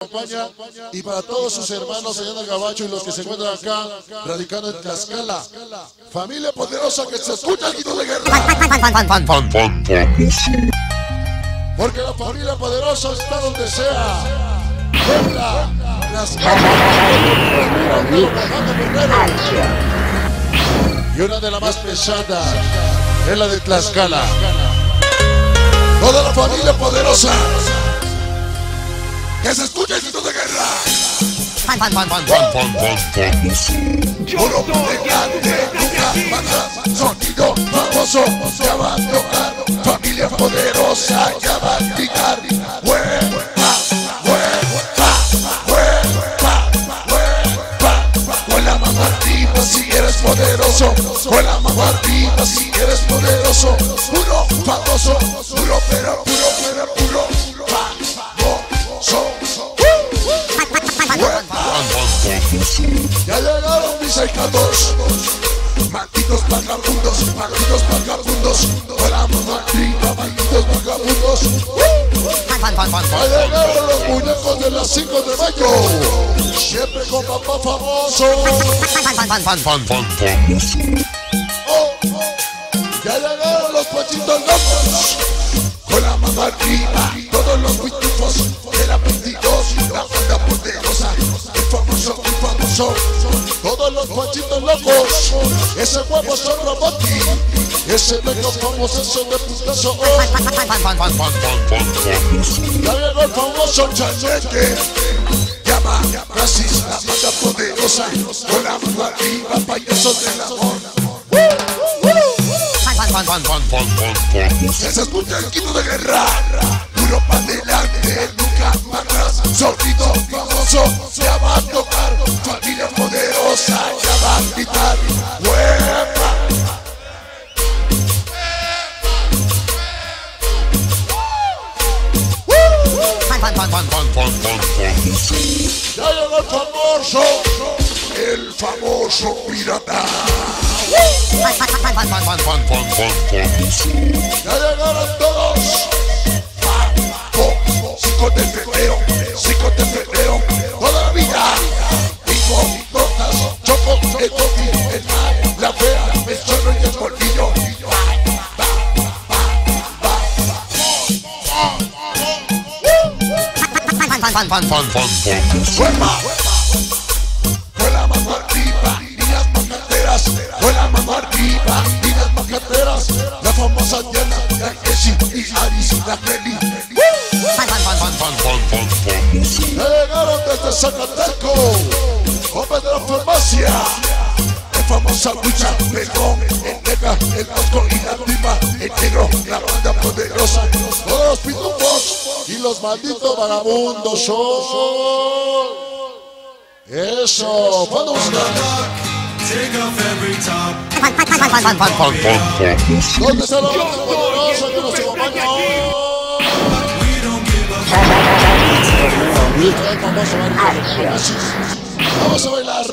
acompaña y para todos sus hermanos allá en el Gabacho y los que se encuentran acá radicando en Tlaxcala. Familia poderosa que se escucha el grito de guerra. Porque la familia poderosa está donde sea. Puebla, Tlaxcala, y una de las más pesadas es la de Tlaxcala. Toda la familia poderosa. Puro pegante, nunca manda. Sonido famoso, ya va a. Familia poderosa, ya va a gritar. Hueva, hueva, hueva, hueva. Con la arriba si eres poderoso. Con la arriba si eres poderoso. Puro famoso, puro pero, puro pero, puro Ya llegaron mis ahijados Malditos vagabundos, malditos vagabundos mano arriba, malditos vagabundos Ya llegaron los muñecos de las 5 de mayo Siempre con papá famoso Ya llegaron los pachitos locos Con la mano arriba Todos los pachitos locos Ese huevo son roboti Ese meco famoso ese de putazo. Ya llegó el famoso chaneque Llama, Brasis, la banda poderosa Con la arriba, payasos del amor Que se escucha el grito de guerra Puro pa' adelante, nunca para atrás famoso, ya Ya llegó el famoso. El famoso pirata. Ya llegaron todos. Papo, 5 de Mano arriba, niñas macateras, con la famosa Diana, la Jessie y Aris, la Kelly. Llegaron desde Zacateco, hombres de la farmacia, la famosa lucha, perdón, el nega, el bosco y negro, la banda poderosa, los pitufos y los malditos vagabundos son. Eso, bailar. Vamos a bailar.